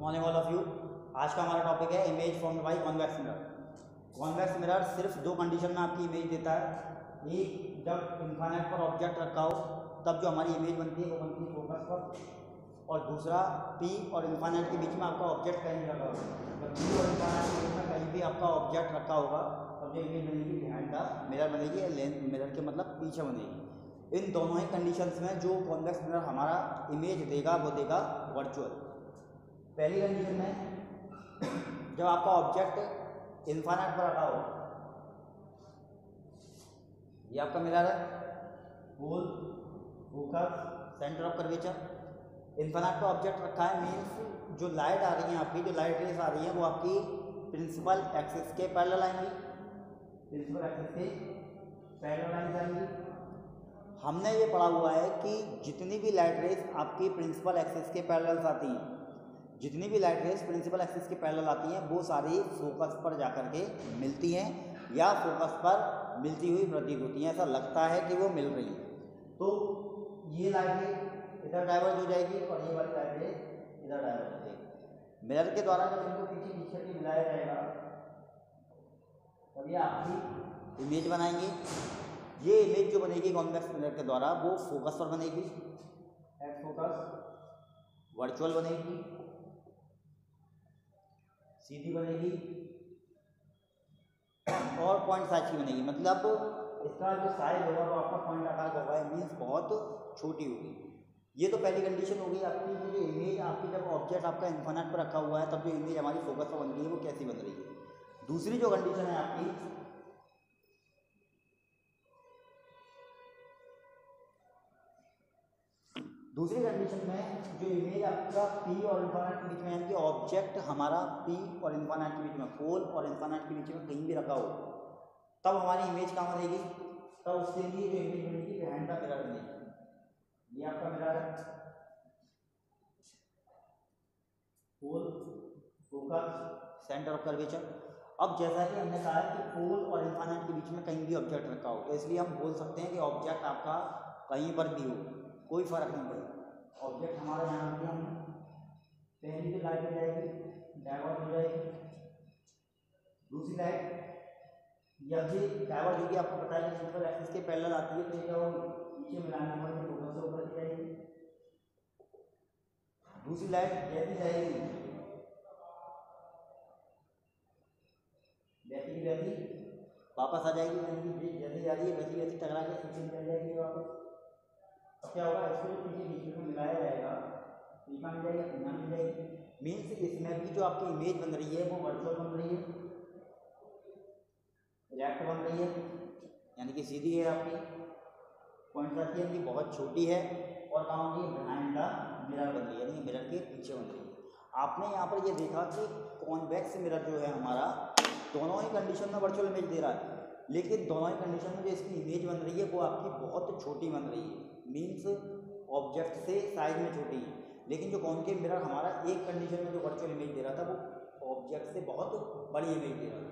Morning all of you आज का हमारा टॉपिक है image form by convex mirror convex mirror सिर्फ़ दो कंडीशन में आपकी इमेज देता है। एक जब इन्फानेट पर ऑब्जेक्ट रखा हो, तब जो हमारी इमेज बनती है, वो बनती है फोकस पर। और दूसरा पी और इन्फानेट के बीच में आपका ऑब्जेक्ट कहीं रखा होगा। पी और इन्फानेट के बीच में कहीं भी आपका ऑब्जेक्ट रखा होगा, तब जो इमेज बनेगी बिहाइंड द मिरर बनेगी लेंथ मिरर के मतलब पीछे बनेगी। इन दोनों ही कंडीशंस में जो कॉन्वेक्स मिरर हमारा इमेज देगा, वो देगा वर्चुअल पहली कंडीशन में जब आपका ऑब्जेक्ट इन्फानेट पर रखा हो ये आपका मिरर है गोल focus centre of curvature infinite पर ऑब्जेक्ट रखा है मीन्स जो लाइट आ रही है आपकी जो लाइट रेस आ रही है वो आपकी प्रिंसिपल एक्सिस के पैरेलल आएँगी। प्रिंसिपल एक्सिस के पैरेलल आएँगी आएँगी। हमने ये पढ़ा हुआ है कि जितनी भी लाइट रेस आपकी प्रिंसिपल एक्सिस के पैरेलल्स आती हैं जितनी भी लाइट रेस प्रिंसिपल एक्सिस के पैरेलल आती हैं, वो सारी फोकस पर जाकर के मिलती हैं या फोकस पर मिलती हुई प्रतीत होती हैं। ऐसा लगता है कि वो मिल रही है। तो ये लाइट रेस इधर डाइवर्ज हो जाएगी और ये वाली लाइट रेस इधर डाइवर्ज हो जाएगी। मिरर के द्वारा जब इनको पीछे पीछे के मिलाया जाएगा, तब ये आपकी इमेज बनाएँगे। ये इमेज जो बनेगी कॉन्वेक्स मिरर के द्वारा, वो फोकस पर बनेगी। एक्स फोकस वर्चुअल बनेगी। सीधी बनेगी। और पॉइंट साइज़ की बनेगी। मतलब इसका जो साइज़ होगा, वो आपका पॉइंट आकार का होगा। मीन्स बहुत छोटी होगी। ये तो पहली कंडीशन होगी आपकी जो इमेज आपकी जब ऑब्जेक्ट आपका इन्फानेट पर रखा हुआ है, तब जो इमेज हमारी फोकस पर बन रही है, वो कैसी बन रही है? दूसरी जो कंडीशन है आपकी, दूसरी कंडीशन में जो इमेज आपका पी और इन्फानेट के बीच में ऑब्जेक्ट हमारा पी और इन्फानेट के बीच में पोल और इन्फानेट के बीच में कहीं भी रखा हो, तब हमारी इमेज कहाँ बनेगी? तब उसके लिए जो इमेज बनेगी बिहाइंड द मिरर बनेगी। ये आपका मिरर है। Pole focus centre of curvature अब जैसा कि हमने कहा कि पोल और इन्फानेट के बीच में कहीं भी ऑब्जेक्ट रखा हो तो इसलिए हम बोल सकते हैं कि ऑब्जेक्ट आपका कहीं पर भी हो, कोई फ़र्क नहीं पड़ेगा। ऑब्जेक्ट हमारा यहाँ हमने पहली जो लाइट हो जाएगी डाइवर्ट हो जाएगी। दूसरी लाइट, जब ये डाइवर्ट होगी, आपको पता है कि एक्सिस के पैरेलल आती है तो क्या होगी नीचे मिलाने पर फोकस से ऊपर की जाएगी। दूसरी लाइट जैसी जाएगी। जैसी की वैसी वापस आ जाएगी कि जैसी जा रही है, वैसी वैसी टकरा के पीछे निकल जाएगी वापस। क्या होगा, इसको जो पीछे बीच में मिलाया जाएगा। मिल जाएगा पीछा मिल जाएगी मीन्स इसमें भी जो आपकी इमेज बन रही है, वो वर्चुअल बन रही है। रेक्ट बन रही है। यानी कि सीधी है आपकी। पॉइंट है कि बहुत छोटी है और कहाँ होगी बिहाइंड द मिरर बन रही है, यानी मिरर के पीछे बन रही है। आपने यहाँ पर ये देखा कि कॉन्वेक्स मिरर जो है हमारा, दोनों ही कंडीशन में वर्चुअल इमेज दे रहा है। लेकिन दोनों ही कंडीशन में जो इसकी इमेज बन रही है, वो आपकी बहुत छोटी बन रही है। मीन्स ऑब्जेक्ट से साइज़ में छोटी है। लेकिन जो कॉन्केव मिरर हमारा एक कंडीशन में जो वर्चुअल इमेज दे रहा था, वो ऑब्जेक्ट से बहुत बड़ी इमेज दे रहा था।